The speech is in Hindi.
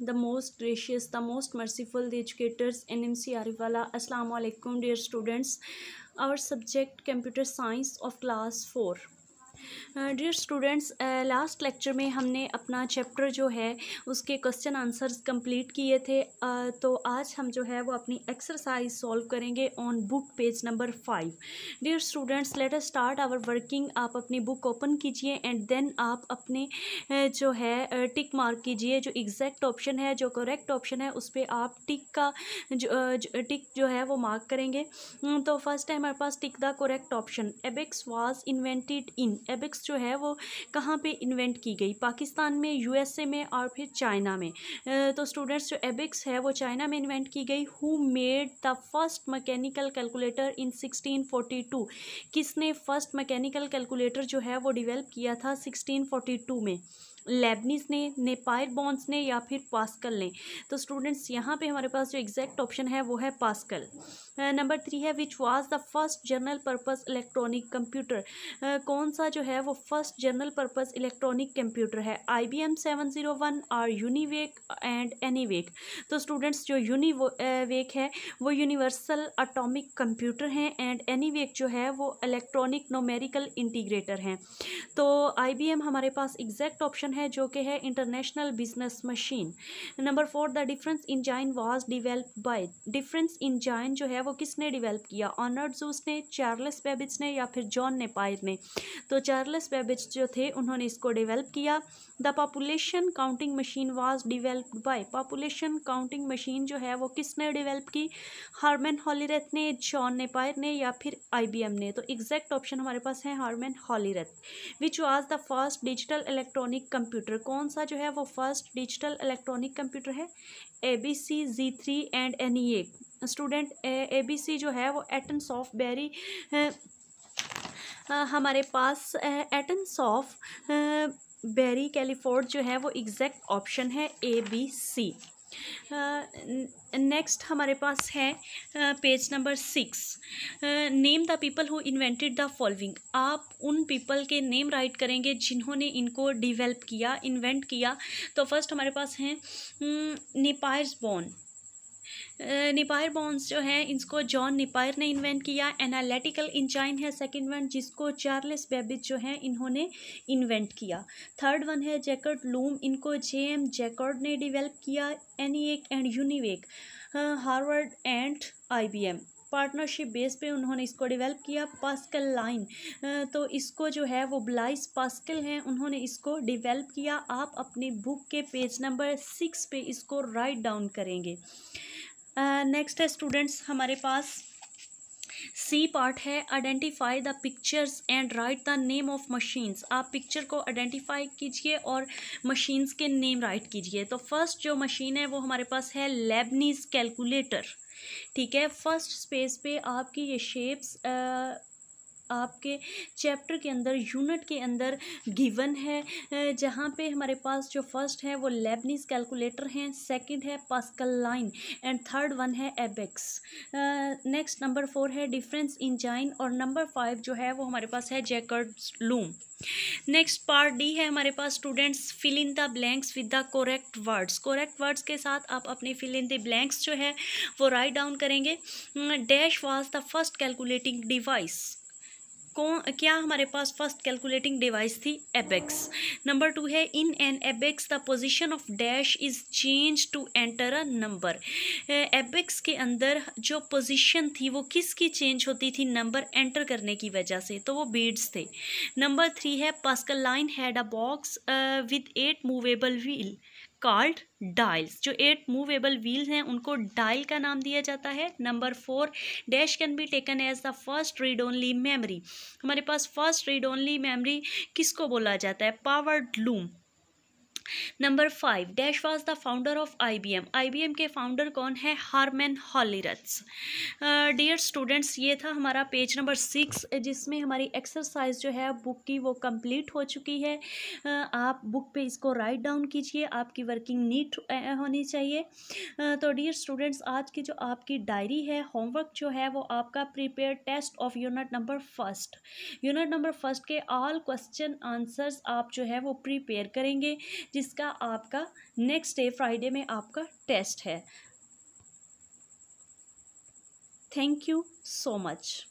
the most gracious the most merciful the educators nmc ariwala assalamu alaikum dear students. Our subject computer science of class 4 dear students last lecture में हमने अपना चैप्टर जो है उसके क्वेश्चन आंसर्स कंप्लीट किए थे। Uh, तो आज हम जो है वो अपनी एक्सरसाइज सॉल्व करेंगे on book page number five dear students let us start our working आप अपनी बुक ओपन कीजिए एंड देन आप अपने uh, जो है टिक uh, मार्क कीजिए। जो एग्जैक्ट ऑप्शन है जो करेक्ट ऑप्शन है उस पर आप टिक का जो जो टिक जो है वो मार्क करेंगे। Hmm, तो फ़र्स्ट है हमारे पास tick the correct option abacus was invented in abacus जो है वो कहाँ पे इन्वेंट की गई? पाकिस्तान में यूएसए में और फिर चाइना में। तो स्टूडेंट्स जो एबिक्स है वो चाइना में इन्वेंट की गई। Who made the first mechanical calculator in 1642 किसने फ़र्स्ट मकैनिकल कैलकुलेटर जो है वो डिवेल्प किया था 1642 में? लेबनीस ने, नेपायर बॉन्स ने या फिर पास्कल ने। तो स्टूडेंट्स, यहाँ पे हमारे पास जो एग्जैक्ट ऑप्शन है, वो है पास्कल। नंबर थ्री है which was the first general purpose electronic computer कौन सा जो है, वो first general purpose electronic computer है? I B M seven zero one और यूनिवेक एंड एनीवेक तो स्टूडेंट्स जो यूनिवेक है, वो यूनिवर्सल अटोमिक कंप्यूटर हैं एंड एनीवेक जो है, वो इलेक्ट्रॉनिक नोमेरिकल इंटीग्रेटर हैं। तो आई बी एम हमारे पास एग्जैक्ट ऑप्शन है जो कि है international business machine number four the difference engine was develop by difference engine जो है वो किसने डिवेल्प किया? ऑनर्ड जूस ने चार्ल्स बेबिज ने या फिर जॉन नेपायर ने? तो चार्ल्स बेबिज जो थे, उन्होंने इसको डिवेल्प किया। The population counting machine was develop by population counting machine जो है वो किसने डिवेल्प की? हारमैन हॉलीरेथ ने जॉन नेपायर ने या फिर आईबीएम ने? तो एग्जैक्ट ऑप्शन हमारे पास है Herman Hollerith which was the first digital electronic computer, कौन सा जो है वो फ़र्स्ट डिजिटल इलेक्ट्रॉनिक कंप्यूटर है? A B C G three and N E A student A B C जो है वो एटन सॉफ्ट बेरी हमारे पास एटन सॉफ्ट बेरी कैलिफोर्ड जो है वो एग्जैक्ट ऑप्शन है ए बी सी नेक्स्ट हमारे पास है page number six name the people who invented the following आप उन पीपल के नेम राइट करेंगे जिन्होंने इनको डिवेल्प किया इन्वेंट किया. तो फ़र्स्ट हमारे पास हैं निपायर्स बॉन निपायर बॉन्स जो हैं इसको जॉन निपायर ने इन्वेंट किया एनालिटिकल इंजाइन है सेकंड वन जिसको चार्लेस बेबिज जो हैं, इन्होंने इन्वेंट किया। थर्ड वन है जैकर्ड लूम इनको जे एम जैकर्ड ने डिवेल्प किया ENIAC and UNIVAC Harvard and I B M partnership base पे उन्होंने इसको डेवलप किया पास्कल लाइन तो इसको जो है, वो ब्लाइस पास्कल हैं, उन्होंने इसको डेवलप किया। आप अपनी बुक के पेज नंबर सिक्स पे इसको राइट डाउन करेंगे। नेक्स्ट है स्टूडेंट्स हमारे पास सी पार्ट है identify the pictures and write the name of machines आप पिक्चर को आइडेंटिफाई कीजिए और मशीन्स के नेम राइट कीजिए. तो फ़र्स्ट जो मशीन है, वो हमारे पास है लेबनीज कैलकुलेटर ठीक है? फ़र्स्ट स्पेस पे आपकी ये शेप्स आपके चैप्टर के अंदर, यूनिट के अंदर गिवन है। जहाँ पे हमारे पास जो फ़र्स्ट है, वो लेबनीस कैलकुलेटर हैं सेकंड है Pascaline and third one है एबेक्स नेक्स्ट नंबर फोर है डिफरेंस इन जाइन और नंबर फाइव जो है, वो हमारे पास है Jacquard loom next part D है हमारे पास students fill in the blanks with the correct words correct words के साथ आप अपने फिल इन द ब्लैंक्स जो है, वो राइट डाउन करेंगे। Dash was the first calculating device कौन, क्या हमारे पास फ़र्स्ट कैलकुलेटिंग डिवाइस थी? एबेक्स नंबर टू है in an abacus the position of dash is change to enter a number abacus के अंदर जो पोजीशन थी, वो किसकी चेंज होती थी? नंबर एंटर करने की वजह से तो वो बीड्स थे. नंबर थ्री है Pascaline had a box with eight movable wheel called dials जो एट मूवेबल व्हील्स हैं, उनको डाइल का नाम दिया जाता है। Number four dash can be taken as the first read only memory हमारे पास फ़र्स्ट रीड ओनली मेमोरी किसको बोला जाता है? Powered loom number five dash was the founder of IBM IBM के फाउंडर कौन है? हारमैन हॉलीरथ्स डियर स्टूडेंट्स ये था हमारा पेज नंबर सिक्स जिसमें हमारी एक्सरसाइज जो है बुक की वो कंप्लीट हो चुकी है। Uh, आप बुक पे इसको राइट डाउन कीजिए आपकी वर्किंग नीट होनी चाहिए। Uh, तो डियर स्टूडेंट्स आज की जो आपकी डायरी है होमवर्क जो है वो आपका prepare test of unit number first unit number first के ऑल क्वेश्चन आंसर्स आप जो है वो प्रिपेयर करेंगे। जिसका आपका नेक्स्ट डे फ्राइडे में आपका टेस्ट है। Thank you so much